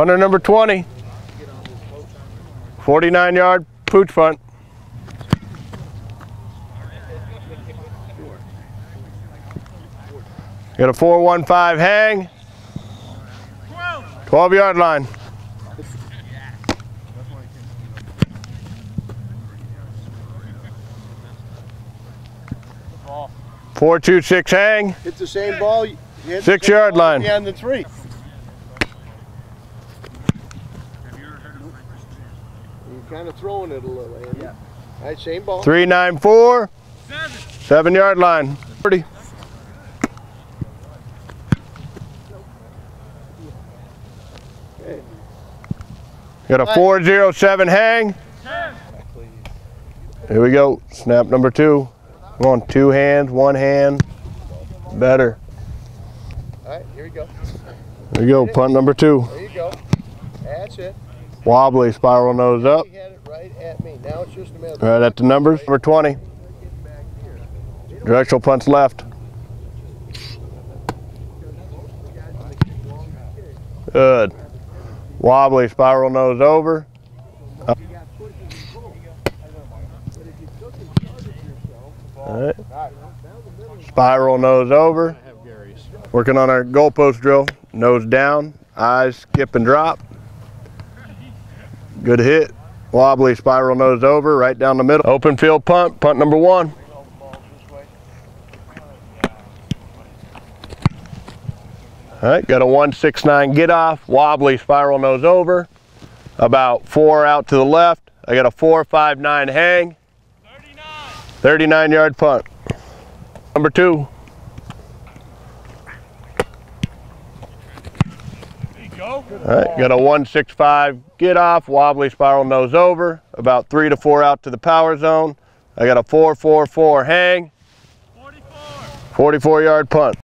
Punter number 20. 49 yard pooch punt. Got a 415 hang. 12 yard line. Four two six hang. Hit the same ball. the Six-yard line. Beyond the three. You're kind of throwing it a little, Andy. Yeah. All right, same ball. Three nine four. Seven yard line. 30. Okay. Got a 407 hang. Here we go. Snap number two. Come on, two hands, one hand. Better. All right, here we go. There you go. Punt number two. There you go. That's it. Wobbly spiral nose up. He had it right at me. Now it's just a matter. Right at the numbers. Number 20. Directional punts left. Good. Wobbly spiral nose over. Up. All right. Spiral nose over. Working on our goalpost drill. Nose down, eyes skip and drop. Good hit. Wobbly spiral nose over, right down the middle. Open field punt, punt number one. All right, got a 169 get off, wobbly spiral nose over, about four out to the left. I got a 459 hang, 39 yard punt. Number two. All right, got a 165 get off, wobbly spiral nose over, about three to four out to the power zone. I got a 444 hang, 44 yard punt.